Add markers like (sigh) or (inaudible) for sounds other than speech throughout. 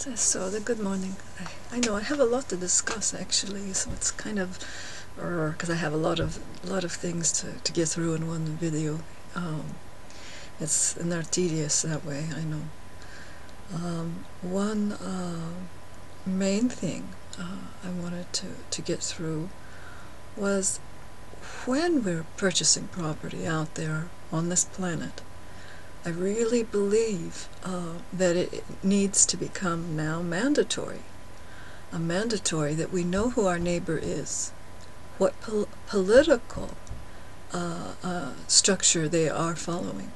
So, the good morning. I, I know I have a lot to discuss actually, so it's kind of, because I have a lot of lot of things to, to get through in one video. Um, it's and they're tedious that way. I know. Um, one uh, main thing uh, I wanted to to get through was when we're purchasing property out there on this planet I really believe uh, that it needs to become now mandatory. A mandatory that we know who our neighbor is, what pol political uh, uh, structure they are following.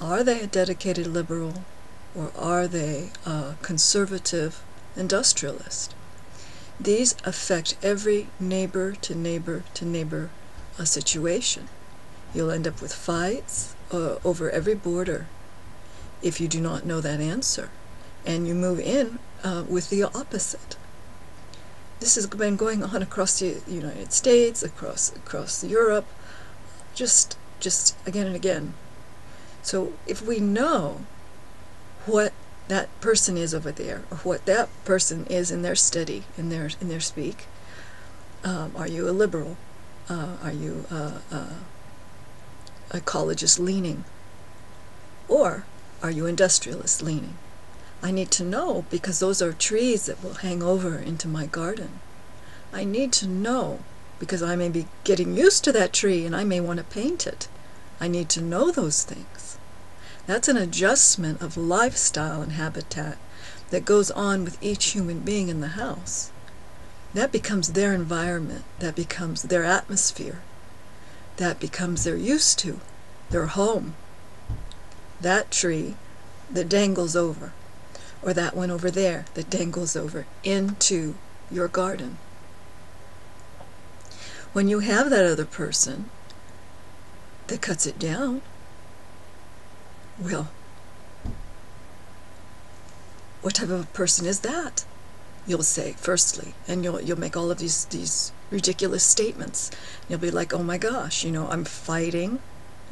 Are they a dedicated liberal or are they a conservative industrialist? These affect every neighbor to neighbor to neighbor uh, situation. You'll end up with fights, uh, over every border if you do not know that answer. And you move in uh, with the opposite. This has been going on across the United States, across across Europe, just just again and again. So if we know what that person is over there, or what that person is in their study, in their in their speak, um, are you a liberal? Uh, are you uh, uh, ecologist leaning? Or are you industrialist leaning? I need to know because those are trees that will hang over into my garden. I need to know because I may be getting used to that tree and I may want to paint it. I need to know those things. That's an adjustment of lifestyle and habitat that goes on with each human being in the house. That becomes their environment, that becomes their atmosphere that becomes their used to, their home. That tree that dangles over, or that one over there that dangles over into your garden. When you have that other person that cuts it down, well, what type of person is that? You'll say, firstly, and you'll you'll make all of these these ridiculous statements. You'll be like, oh my gosh, you know, I'm fighting.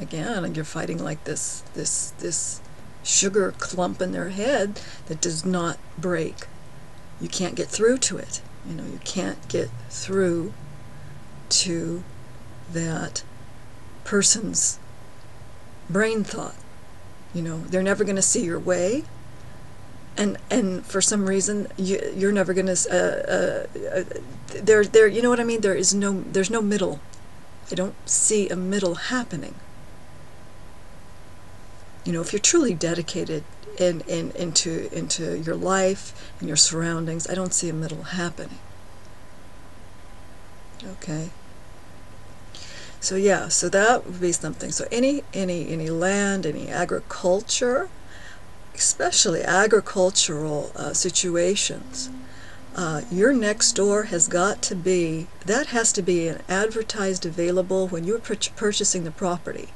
Again, and you're fighting like this, this, this sugar clump in their head that does not break. You can't get through to it. You know, you can't get through to that person's brain thought. You know, they're never going to see your way and and for some reason you you're never gonna uh, uh, uh, there there you know what I mean? There is no there's no middle. I don't see a middle happening. You know if you're truly dedicated in, in into into your life and your surroundings I don't see a middle happening. Okay? So yeah so that would be something. So any any any land any agriculture especially agricultural uh, situations, uh, your next door has got to be, that has to be an advertised available when you're purchasing the property.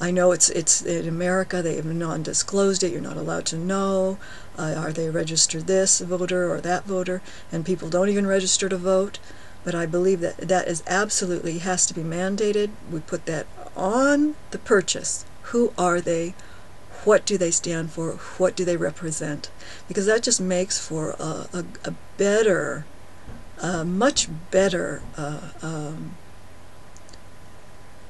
I know it's it's in America they have non-disclosed it. You're not allowed to know. Uh, are they registered this voter or that voter? And people don't even register to vote. But I believe that that is absolutely has to be mandated. We put that on the purchase. Who are they? What do they stand for, what do they represent, because that just makes for a, a, a better, a much better uh, um,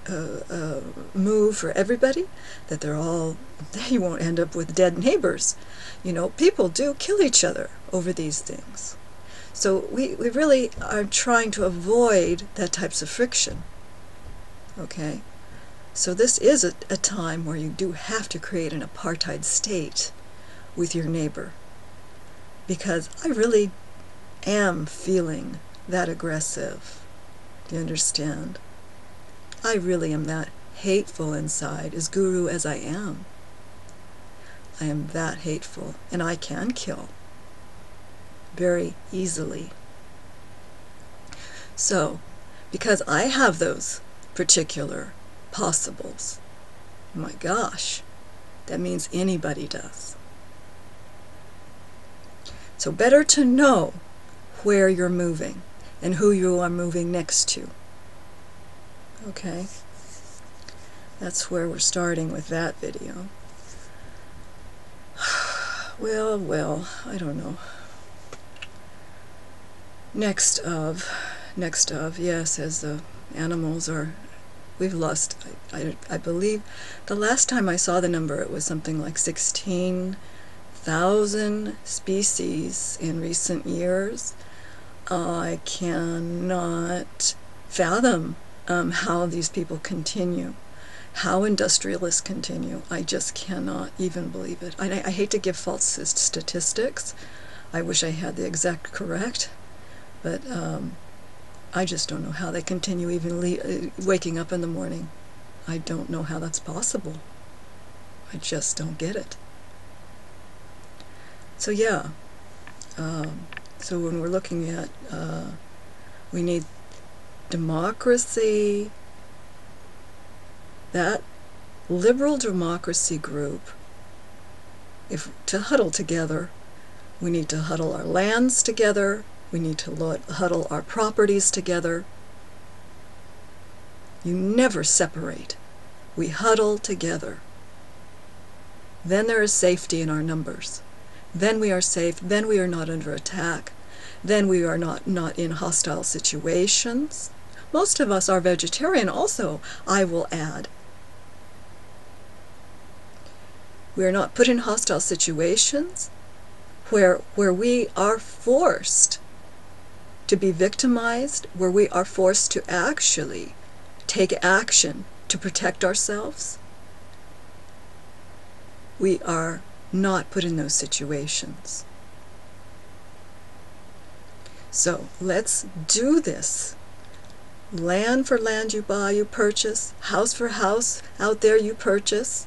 uh, uh, move for everybody, that they're all, (laughs) you won't end up with dead neighbors. You know, people do kill each other over these things. So we, we really are trying to avoid that types of friction. Okay? So this is a, a time where you do have to create an apartheid state with your neighbor. Because I really am feeling that aggressive. Do you understand? I really am that hateful inside, as guru as I am. I am that hateful, and I can kill very easily. So, because I have those particular possibles. My gosh, that means anybody does. So better to know where you're moving and who you are moving next to. Okay? That's where we're starting with that video. (sighs) well, well, I don't know. Next of, next of, yes, as the animals are, we've lost, I, I, I believe, the last time I saw the number, it was something like 16,000 species in recent years. I cannot fathom um, how these people continue, how industrialists continue. I just cannot even believe it. I, I hate to give false statistics. I wish I had the exact correct, but um, I just don't know how they continue even uh, waking up in the morning. I don't know how that's possible. I just don't get it. So yeah, um, so when we're looking at, uh, we need democracy, that liberal democracy group, if to huddle together, we need to huddle our lands together, we need to huddle our properties together. You never separate. We huddle together. Then there is safety in our numbers. Then we are safe. Then we are not under attack. Then we are not, not in hostile situations. Most of us are vegetarian also, I will add. We are not put in hostile situations where, where we are forced to be victimized, where we are forced to actually take action to protect ourselves. We are not put in those situations. So let's do this. Land for land you buy, you purchase. House for house out there you purchase.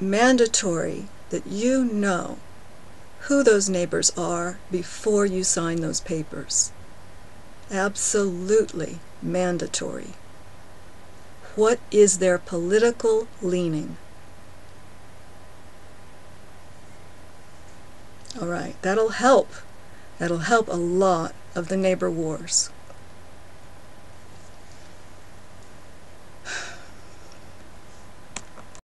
Mandatory that you know who those neighbors are before you sign those papers. Absolutely mandatory. What is their political leaning? All right, that'll help. That'll help a lot of the neighbor wars.